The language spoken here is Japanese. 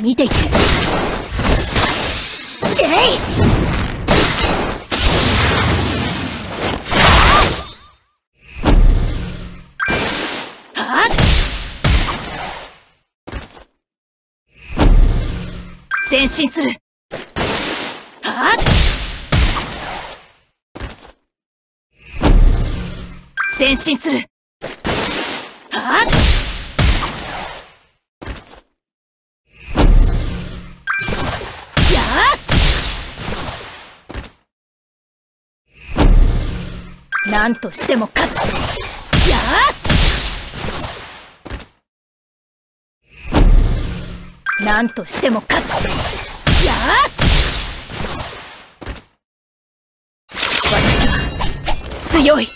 見ていてえい！前進する。はっ！前進する。はっ！何としても勝つ。やあ何としても勝つやあ私は強い。